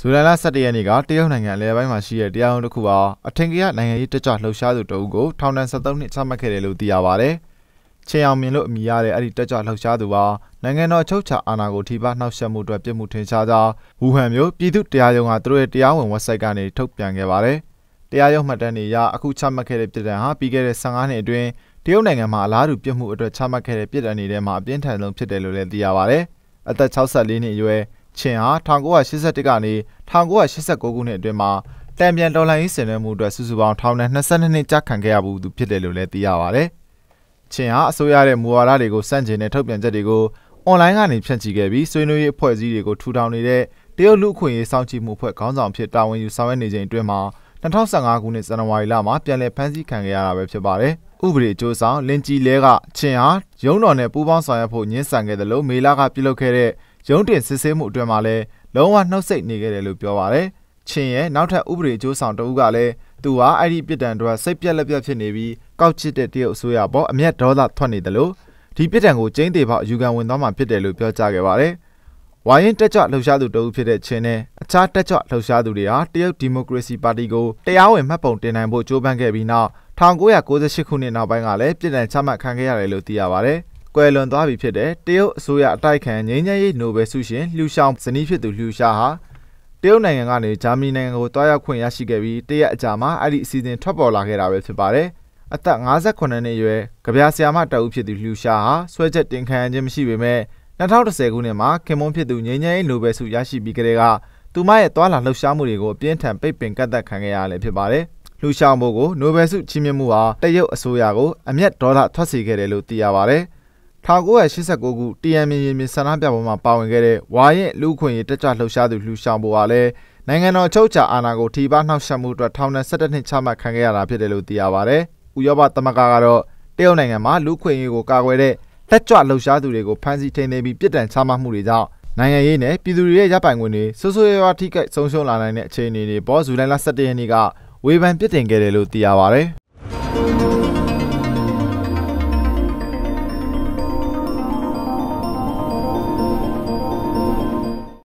ဇူလိုင်လ17ရက်နေ့ကတရုတ်နိုင်ငံအလဲပိုင်းမှာရှိတဲ့တရားရုံးတစ်ခုဟာအထင်ကြီးနိုင်ငံရေးတက်ကြွလှုပ်ရှားသူတအုပ်ကိုထောင်ဒဏ်73နှစ်ချမှတ်ခဲ့တယ်လို့သိရပါဗျ။ချင်းအောင်မြင်လို့အမိရတဲ့အဲ့ဒီတက်ကြွလှုပ်ရှားသူဟာနိုင်ငံတော်အချုပ်ချာအာဏာကိုထိပါနှောက်ယှက်မှုအတွက်ပြစ်မှုထင်ရှားကြောင်းဝူဟန်မြို့ပြည်သူ့တရားရုံးကသူတို့ရဲ့တရားဝင် website ကနေထုတ်ပြန်ခဲ့ပါတယ်။တရားရုံးမှတ်တမ်းတွေအရအခုချမှတ်ခဲ့တဲ့ပြည်ဒဏ်ဟာပြီးခဲ့တဲ့15နှစ်အတွင်းတရုတ်နိုင်ငံမှာအလားတူပြစ်မှုအတွက်ချမှတ်ခဲ့တဲ့ပြည်ဒဏ်တွေထဲမှာအပြင်းထန်ဆုံးဖြစ်တယ်လို့လည်းသိရပါတယ်။အသက်64နှစ်အရွယ် ချင်းဟာ1981ကနေ1989ခုနှစ်အတွင်းမှာတံပြန်တော်လှန်ရေးဆင်နွှဲမှုအတွက်စုစုပေါင်းထောင်ဒဏ်22နှစ်ကြာခံခဲ့ရဘူးသူဖြစ်တယ်လို့လည်းသိရပါတယ်။ချင်းဟာအစိုးရရဲ့မူဝါဒတွေကိုစန့်ကျင်တဲ့ထုတ်ပြန်ချက်တွေကိုအွန်လိုင်းကနေဖြန့်ချိခဲ့ပြီးဆွေးနွေးရေးအဖွဲ့အစည်းတွေကိုထူထောင်နေတဲ့တရုတ်လူ့အခွင့်အရေးစောင့်ကြည့်မှုအဖွဲ့ခေါင်းဆောင်ဖြစ်တာဝန်ယူဆောင်ရွက်နေချိန်အတွင်းမှာ2015ခုနှစ်ဇန်နဝါရီလမှာပြန်လည်ဖမ်းဆီးခံခဲ့ရတာပဲဖြစ်ပါတယ်။ဥပဒေအကျိုးဆောင်လင်ကြီးလဲကချင်းဟာရုံးတော်နဲ့ပူးပေါင်းဆောင်ရွက်ဖို့ညှင်းဆန်ခဲ့တယ်လို့မေလာကပြုလုပ်ခဲ့တဲ့ ရုံးတင်စစ်ဆေးမှုအတွင်းမှာလည်းလုံးဝနှုတ်ဆက်နေခဲ့တယ်လို့ပြောပါတယ်။ချင်းရဲ့နောက်ထပ်ဥပဒေအကျိုးဆောင်တဦးကလည်းသူဟာအဲ့ဒီပြစ်ဒဏ်တွေစိတ်ပြက်လက်ပြက်ဖြစ်နေပြီးကောက်ချစ်တဲ့တရုတ်အစိုးရပေါ်အမျက်ဒေါသထွက်နေတယ်လို့ဒီပြစ်ဒဏ်ကိုကျင်းသေးပေါက်အယူခံဝင်သွားမှာဖြစ်တယ်လို့ပြောကြားခဲ့ပါတယ်။ဝါရင်တက်ကြွလှုပ်ရှားသူတဦးဖြစ်တဲ့ချင်းနဲ့အခြားတက်ကြွလှုပ်ရှားသူတွေဟာတရုတ်ဒီမိုကရေစီပါတီကိုတရားဝင်မှတ်ပုံတင်နိုင်ဖို့ကြိုးပမ်းခဲ့ပြီးနောက်1998ခုနှစ်နောက်ပိုင်းကလည်းပြည်ထောင်ချမှတ်ခံခဲ့ရတယ်လို့သိရပါတယ်။ ကွယ်လွန်သွားပြီဖြစ်တဲ့တရုတ်အစိုးရအတိုက်ခံငြိမ်းချမ်းရေးနိုဘယ်ဆုရှင်လှူရှောင်းဇနီးဖြစ်သူလှူရှာဟာတရုတ်နိုင်ငံကနေဂျာမနီနိုင်ငံကိုတွားရောက်ခွင့်ရရှိခဲ့ပြီးတရက်အကြာမှာအဲ့ဒီအစီအစဉ်ထွက်ပေါ်လာခဲ့တာပဲဖြစ်ပါတယ်။အသက်58နှစ်အရွယ်ကြပြာဆရာမတအုပ်ဖြစ်သူလှူရှာဟာဆွဲချက်တင်ခံရခြင်းမရှိပေမဲ့2010ခုနှစ်မှာခင်မွန်းဖြစ်သူငြိမ်းချမ်းရေးနိုဘယ်ဆုရရှိပြီးကတည်းကသူမရဲ့သွာလာလှုပ်ရှားမှုတွေကိုအပြင်းထန်ပိတ်ပင်ကန့်သက်ခံခဲ့ရလည်းဖြစ်ပါတယ်။လှူရှာမှုကိုနိုဘယ်ဆုချီးမြှင့်မှုဟာတရုတ်အစိုးရကိုအမျက်ဒေါသထွက်စေခဲ့တယ်လို့သိရပါတယ်။ 1989ခုတရန်မြင်မြင်ဆန္ဒပြပွဲမှာပါဝင်ခဲ့တဲ့ဝါရင်လူခွင့်ရေးတက်ကြလှုပ်ရှားသူလှူရှောင်ပေါ်ကလည်းနိုင်ငံတော်ချုပ်ချာအာဏာကိုထိပါနှောက်ယှက်မှုအတွက်ထောင်ဒဏ်17နှစ်ချမှတ်ခံခဲ့ရတာဖြစ်တယ်လို့သိရပါဗျ။ဥရောပသမဂ္ဂကတော့တရုတ်နိုင်ငံမှာလူခွင့်ရေးကိုကာကွယ်တဲ့တက်ကြွလှုပ်ရှားသူတွေကိုဖမ်းဆီးထိန်းသိမ်းပြီးပြစ်ဒဏ်ချမှတ်မှုတွေကြောင့်နိုင်ငံရေးနဲ့ပြည်သူတွေရဲ့ရပိုင်ခွင့်တွေဆိုးဆိုးရွားရွားထိခိုက်ဆုံးရှုံးလာနိုင်တဲ့အခြေအနေတွေပေါ်ဇူလိုင်လ17ရက်နေ့ကဝေဖန်ပြစ်တင်ခဲ့တယ်လို့သိရပါဗျ။